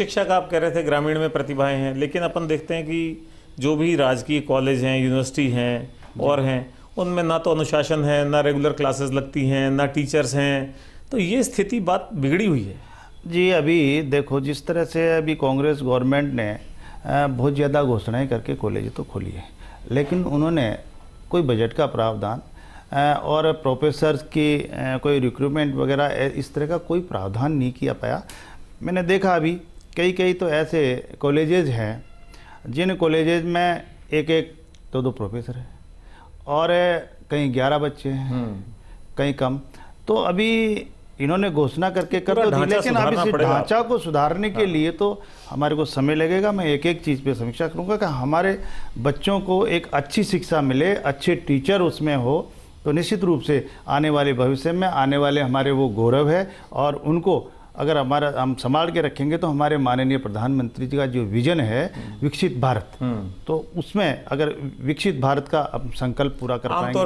शिक्षा का आप कह रहे थे ग्रामीण में प्रतिभाएँ हैं लेकिन अपन देखते हैं कि जो भी राजकीय कॉलेज हैं यूनिवर्सिटी हैं और हैं उनमें ना तो अनुशासन है ना रेगुलर क्लासेस लगती हैं ना टीचर्स हैं तो ये स्थिति बात बिगड़ी हुई है। जी अभी देखो जिस तरह से अभी कांग्रेस गवर्नमेंट ने बहुत ज़्यादा घोषणाएँ करके कॉलेज तो खोली है लेकिन उन्होंने कोई बजट का प्रावधान और प्रोफेसर्स की कोई रिक्रूटमेंट वगैरह इस तरह का कोई प्रावधान नहीं किया पाया। मैंने देखा अभी कई कई तो ऐसे कॉलेजेज हैं जिन कॉलेजेज में एक एक दो दो प्रोफेसर हैं और कहीं ग्यारह बच्चे हैं कहीं कम। तो अभी इन्होंने घोषणा करके कर तो दी लेकिन अभी इस ढांचा को सुधारने के लिए तो हमारे को समय लगेगा। मैं एक एक चीज़ पे समीक्षा करूँगा कि हमारे बच्चों को एक अच्छी शिक्षा मिले अच्छे टीचर उसमें हो तो निश्चित रूप से आने वाले भविष्य में आने वाले हमारे वो गौरव है और उनको अगर हमारा हम संभाल के रखेंगे तो हमारे माननीय प्रधानमंत्री जी का जो विजन है विकसित भारत तो उसमें अगर विकसित भारत का संकल्प पूरा कर पाएँगे।